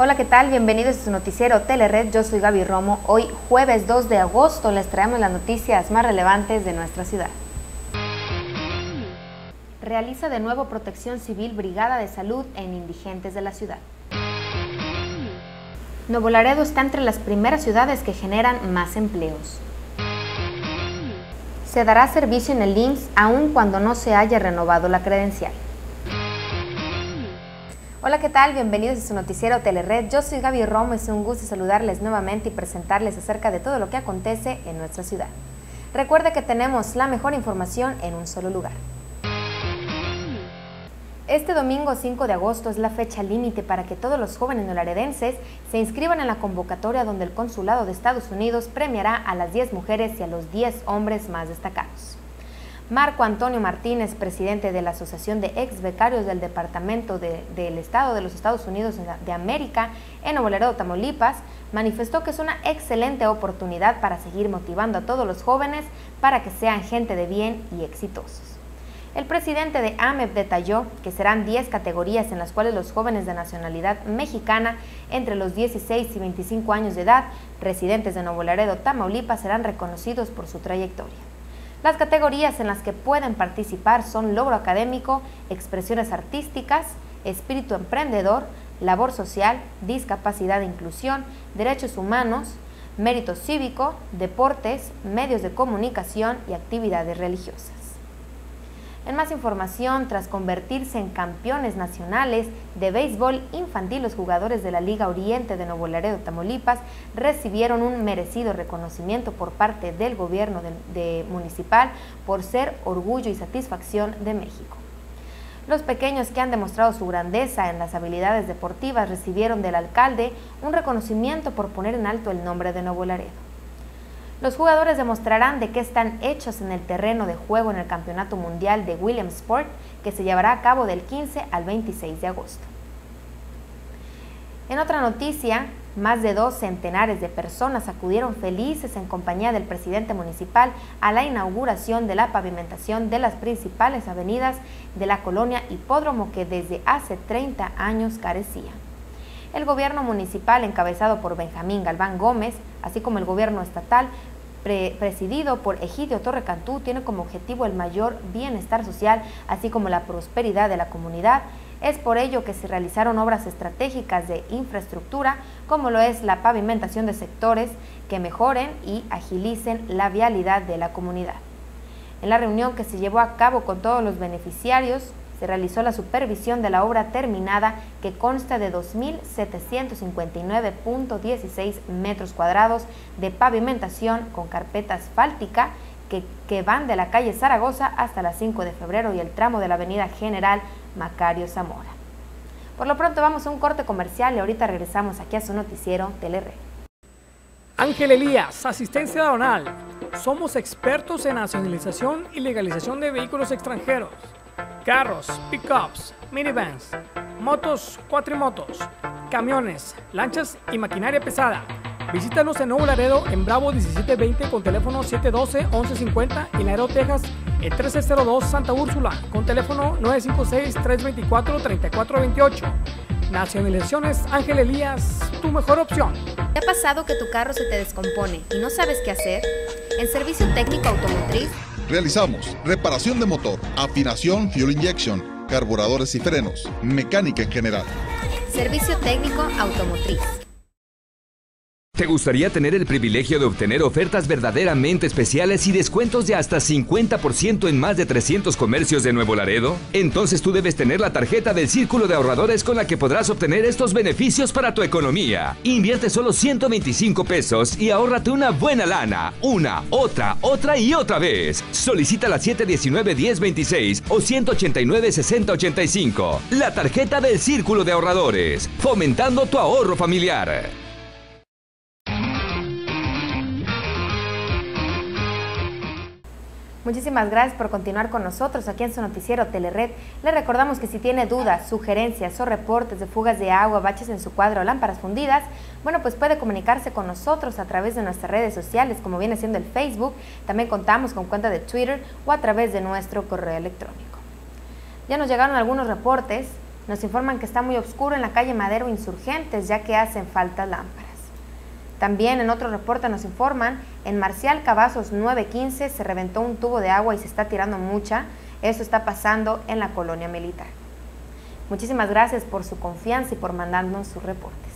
Hola, ¿qué tal? Bienvenidos a su noticiero Telered. Yo soy Gaby Romo. Hoy, jueves 2 de agosto, les traemos las noticias más relevantes de nuestra ciudad. Realiza de nuevo protección civil Brigada de Salud en indigentes de la ciudad. Nuevo Laredo está entre las primeras ciudades que generan más empleos. Se dará servicio en el IMSS aun cuando no se haya renovado la credencial. Hola, ¿qué tal? Bienvenidos a su noticiero Telered. Yo soy Gaby Romo es un gusto saludarles nuevamente y presentarles acerca de todo lo que acontece en nuestra ciudad. Recuerde que tenemos la mejor información en un solo lugar. Este domingo 5 de agosto es la fecha límite para que todos los jóvenes nolaredenses se inscriban en la convocatoria donde el Consulado de Estados Unidos premiará a las 10 mujeres y a los 10 hombres más destacados. Marco Antonio Martínez, presidente de la Asociación de Ex Becarios del Departamento del Estado de los Estados Unidos de América en Laredo, Tamaulipas, manifestó que es una excelente oportunidad para seguir motivando a todos los jóvenes para que sean gente de bien y exitosos. El presidente de AMEP detalló que serán 10 categorías en las cuales los jóvenes de nacionalidad mexicana entre los 16 y 25 años de edad, residentes de Nuevo Laredo, Tamaulipas, serán reconocidos por su trayectoria. Las categorías en las que pueden participar son logro académico, expresiones artísticas, espíritu emprendedor, labor social, discapacidad e inclusión, derechos humanos, mérito cívico, deportes, medios de comunicación y actividades religiosas. En más información, tras convertirse en campeones nacionales de béisbol infantil, los jugadores de la Liga Oriente de Nuevo Laredo, Tamaulipas, recibieron un merecido reconocimiento por parte del gobierno municipal por ser orgullo y satisfacción de México. Los pequeños que han demostrado su grandeza en las habilidades deportivas recibieron del alcalde un reconocimiento por poner en alto el nombre de Nuevo Laredo. Los jugadores demostrarán de qué están hechos en el terreno de juego en el Campeonato Mundial de Williamsport que se llevará a cabo del 15 al 26 de agosto. En otra noticia, más de dos centenares de personas acudieron felices en compañía del presidente municipal a la inauguración de la pavimentación de las principales avenidas de la colonia Hipódromo que desde hace 30 años carecía. El gobierno municipal, encabezado por Benjamín Galván Gómez, así como el gobierno estatal, presidido por Egidio Torrecantú, tiene como objetivo el mayor bienestar social, así como la prosperidad de la comunidad. Es por ello que se realizaron obras estratégicas de infraestructura, como lo es la pavimentación de sectores que mejoren y agilicen la vialidad de la comunidad. En la reunión que se llevó a cabo con todos los beneficiarios, se realizó la supervisión de la obra terminada que consta de 2.759.16 metros cuadrados de pavimentación con carpeta asfáltica que, que, van de la calle Zaragoza hasta la 5 de febrero y el tramo de la avenida General Macario Zamora. Por lo pronto vamos a un corte comercial y ahorita regresamos aquí a su noticiero Telered. Ángel Elías, asistencia aduanal. Somos expertos en nacionalización y legalización de vehículos extranjeros carros, pickups, minivans, motos, cuatrimotos, camiones, lanchas y maquinaria pesada. Visítanos en Nuevo Laredo en Bravo 1720 con teléfono 712-1150 y Laredo, Texas en 1302 Santa Úrsula con teléfono 956-324-3428. Nacionalizaciones Ángel Elías, tu mejor opción. ¿Te ha pasado que tu carro se te descompone y no sabes qué hacer? En Servicio Técnico Automotriz Realizamos reparación de motor, afinación, fuel injection, carburadores y frenos, mecánica en general. Servicio técnico automotriz. ¿Te gustaría tener el privilegio de obtener ofertas verdaderamente especiales y descuentos de hasta 50% en más de 300 comercios de Nuevo Laredo? Entonces tú debes tener la tarjeta del Círculo de Ahorradores con la que podrás obtener estos beneficios para tu economía. Invierte solo 125 pesos y ahórrate una buena lana. Una, otra, otra y otra vez. Solicita la 719-1026 o 189-6085. La tarjeta del Círculo de Ahorradores. Fomentando tu ahorro familiar. Muchísimas gracias por continuar con nosotros aquí en su noticiero Telered. Le recordamos que si tiene dudas, sugerencias o reportes de fugas de agua, baches en su cuadro o lámparas fundidas, bueno, pues puede comunicarse con nosotros a través de nuestras redes sociales, como viene siendo el Facebook. También contamos con cuenta de Twitter o a través de nuestro correo electrónico. Ya nos llegaron algunos reportes nos informan que está muy oscuro en la calle Madero Insurgentes, ya que hacen falta lámparas. También en otro reporte nos informan, en Marcial Cavazos 915 se reventó un tubo de agua y se está tirando mucha. Eso está pasando en la colonia militar. Muchísimas gracias por su confianza y por mandarnos sus reportes.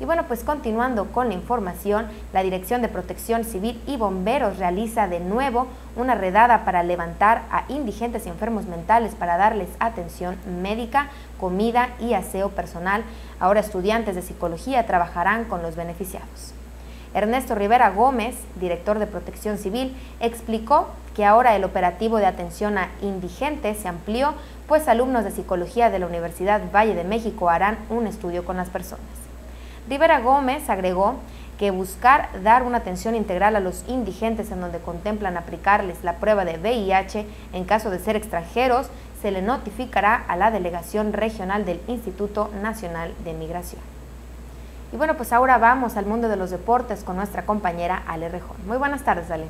Y bueno, pues continuando con la información, la Dirección de Protección Civil y Bomberos realiza de nuevo una redada para levantar a indigentes y enfermos mentales para darles atención médica, comida y aseo personal. Ahora estudiantes de psicología trabajarán con los beneficiados. Ernesto Rivera Gómez, director de Protección Civil, explicó que ahora el operativo de atención a indigentes se amplió, pues alumnos de psicología de la Universidad Valle de México harán un estudio con las personas. Rivera Gómez agregó que buscar dar una atención integral a los indigentes en donde contemplan aplicarles la prueba de VIH en caso de ser extranjeros, se le notificará a la Delegación Regional del Instituto Nacional de Migración. Y bueno, pues ahora vamos al mundo de los deportes con nuestra compañera Ale Rejón. Muy buenas tardes, Ale.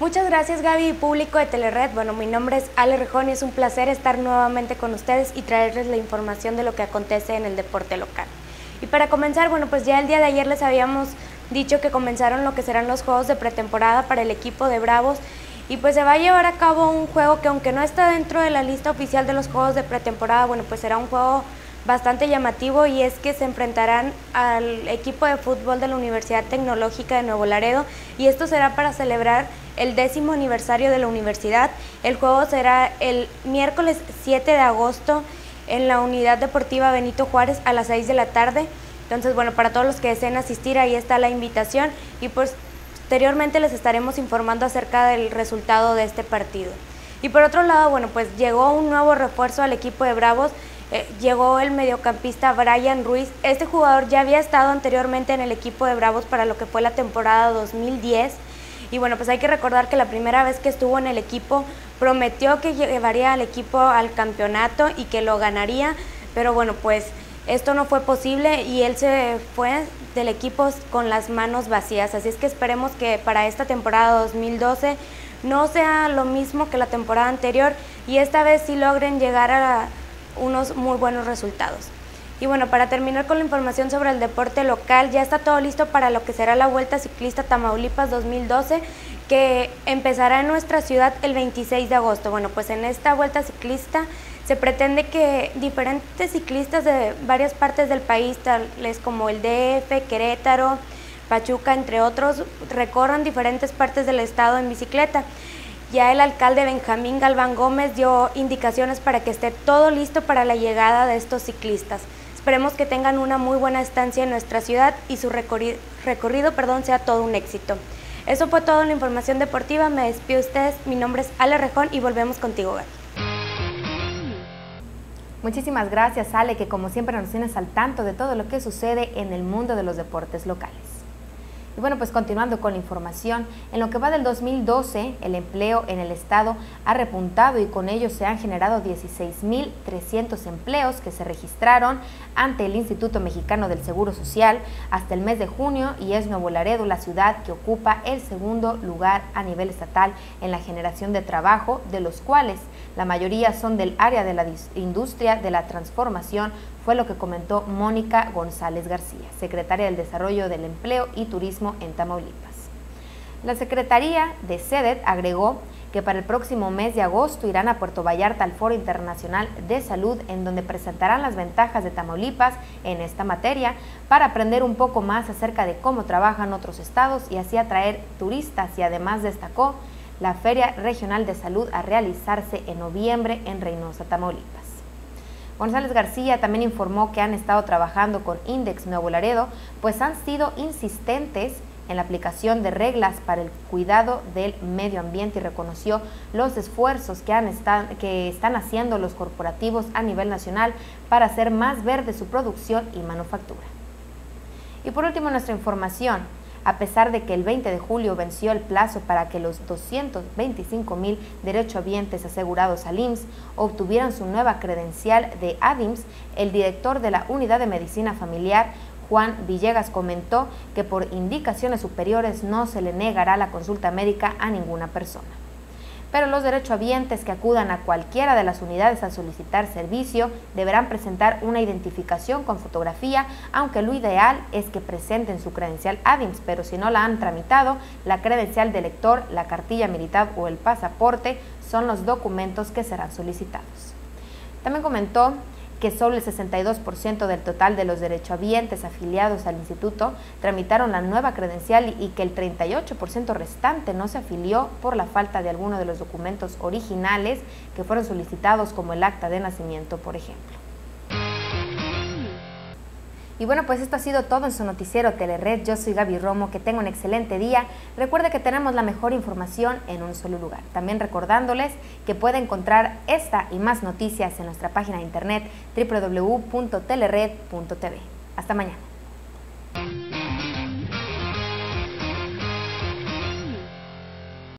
Muchas gracias Gaby y público de Telered. Bueno, mi nombre es Ale Rejón y es un placer estar nuevamente con ustedes y traerles la información de lo que acontece en el deporte local. Y para comenzar, bueno, pues ya el día de ayer les habíamos dicho que comenzaron lo que serán los juegos de pretemporada para el equipo de Bravos y pues se va a llevar a cabo un juego que aunque no está dentro de la lista oficial de los juegos de pretemporada, bueno, pues será un juego bastante llamativo y es que se enfrentarán al equipo de fútbol de la Universidad Tecnológica de Nuevo Laredo y esto será para celebrar el décimo aniversario de la universidad. El juego será el miércoles 7 de agosto en la Unidad Deportiva Benito Juárez a las 6 de la tarde. Entonces, bueno, para todos los que deseen asistir, ahí está la invitación y pues posteriormente les estaremos informando acerca del resultado de este partido. Y por otro lado, bueno, pues llegó un nuevo refuerzo al equipo de Bravos, eh, llegó el mediocampista Brian Ruiz. Este jugador ya había estado anteriormente en el equipo de Bravos para lo que fue la temporada 2010 y bueno, pues hay que recordar que la primera vez que estuvo en el equipo prometió que llevaría al equipo al campeonato y que lo ganaría, pero bueno, pues esto no fue posible y él se fue del equipo con las manos vacías. Así es que esperemos que para esta temporada 2012 no sea lo mismo que la temporada anterior y esta vez sí logren llegar a unos muy buenos resultados. Y bueno, para terminar con la información sobre el deporte local, ya está todo listo para lo que será la Vuelta Ciclista Tamaulipas 2012, que empezará en nuestra ciudad el 26 de agosto. Bueno, pues en esta Vuelta Ciclista se pretende que diferentes ciclistas de varias partes del país, tales como el DF, Querétaro, Pachuca, entre otros, recorran diferentes partes del estado en bicicleta. Ya el alcalde Benjamín Galván Gómez dio indicaciones para que esté todo listo para la llegada de estos ciclistas. Esperemos que tengan una muy buena estancia en nuestra ciudad y su recorrido, perdón, sea todo un éxito. Eso fue toda la información deportiva. Me despido de ustedes. Mi nombre es Ale Rejón y volvemos contigo, Gaby. Muchísimas gracias, Ale, que como siempre nos tienes al tanto de todo lo que sucede en el mundo de los deportes locales. Y bueno, pues continuando con la información, en lo que va del 2012, el empleo en el Estado ha repuntado y con ello se han generado 16.300 empleos que se registraron ante el Instituto Mexicano del Seguro Social hasta el mes de junio y es Nuevo Laredo la ciudad que ocupa el segundo lugar a nivel estatal en la generación de trabajo, de los cuales la mayoría son del área de la industria de la transformación, fue lo que comentó Mónica González García, secretaria del Desarrollo del Empleo y Turismo en Tamaulipas. La Secretaría de SEDET agregó que para el próximo mes de agosto irán a Puerto Vallarta al Foro Internacional de Salud, en donde presentarán las ventajas de Tamaulipas en esta materia para aprender un poco más acerca de cómo trabajan otros estados y así atraer turistas y además destacó la Feria Regional de Salud a realizarse en noviembre en Reynosa, Tamaulipas. González García también informó que han estado trabajando con Index Nuevo Laredo, pues han sido insistentes en la aplicación de reglas para el cuidado del medio ambiente y reconoció los esfuerzos que, han que están haciendo los corporativos a nivel nacional para hacer más verde su producción y manufactura. Y por último, nuestra información a pesar de que el 20 de julio venció el plazo para que los 225 mil derechohabientes asegurados al IMSS obtuvieran su nueva credencial de ADIMS, el director de la Unidad de Medicina Familiar, Juan Villegas, comentó que por indicaciones superiores no se le negará la consulta médica a ninguna persona. Pero los derechohabientes que acudan a cualquiera de las unidades a solicitar servicio deberán presentar una identificación con fotografía, aunque lo ideal es que presenten su credencial ADIMS, pero si no la han tramitado, la credencial de lector, la cartilla militar o el pasaporte son los documentos que serán solicitados. También comentó que solo el 62% del total de los derechohabientes afiliados al instituto tramitaron la nueva credencial y que el 38% restante no se afilió por la falta de alguno de los documentos originales que fueron solicitados como el acta de nacimiento, por ejemplo. Y bueno, pues esto ha sido todo en su noticiero Telered. Yo soy Gaby Romo, que tenga un excelente día. Recuerde que tenemos la mejor información en un solo lugar. También recordándoles que puede encontrar esta y más noticias en nuestra página de internet www.telered.tv. Hasta mañana.